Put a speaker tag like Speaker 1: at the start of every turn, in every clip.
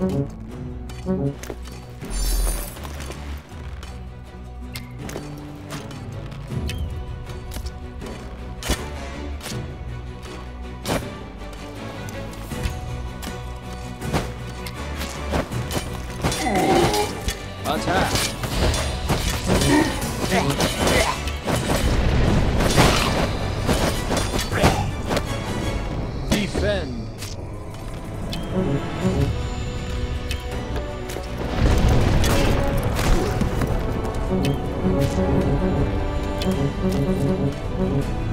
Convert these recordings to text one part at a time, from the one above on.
Speaker 1: Attack! Thank you.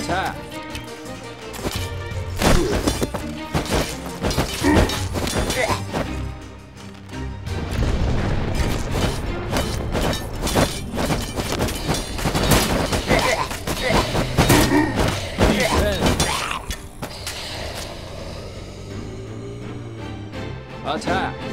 Speaker 1: Attack! Attack!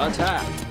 Speaker 1: Attack!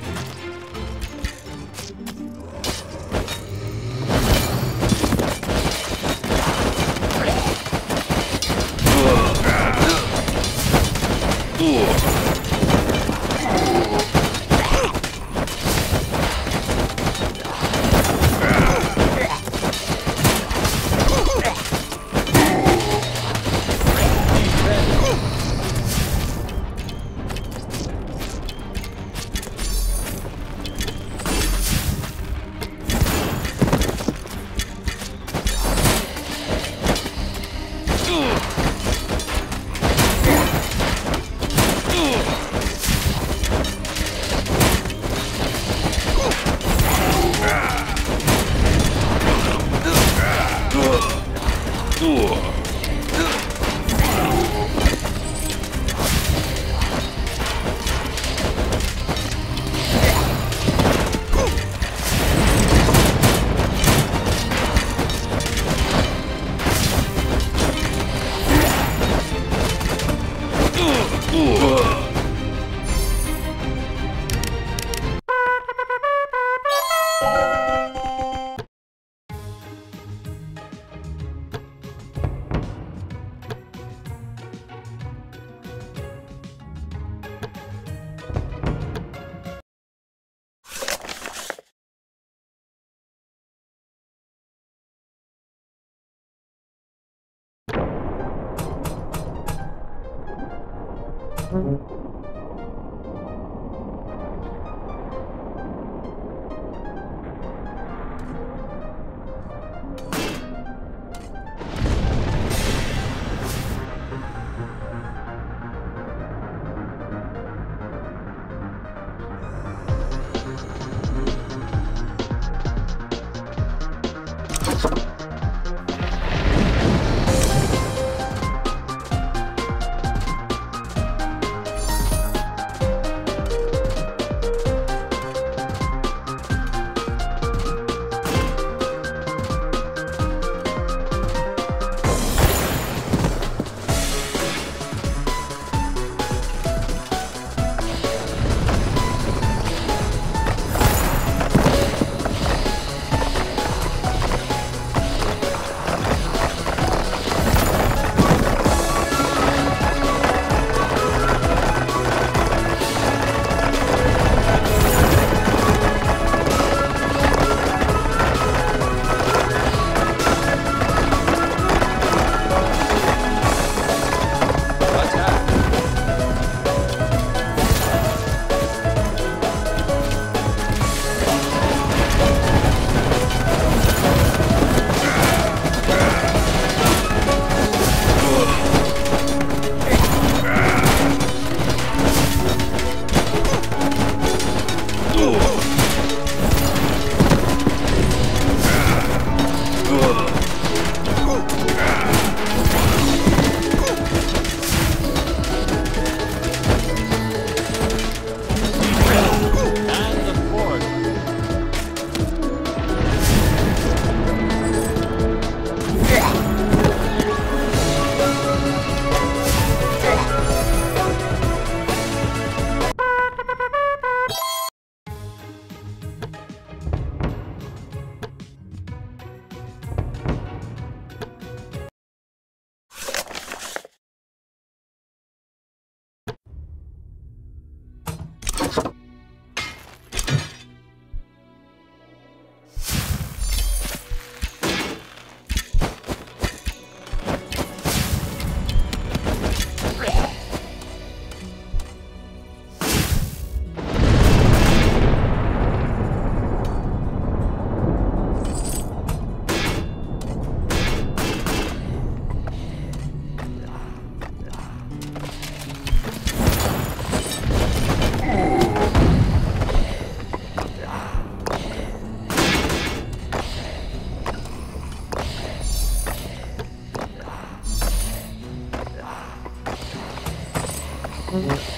Speaker 1: Attack!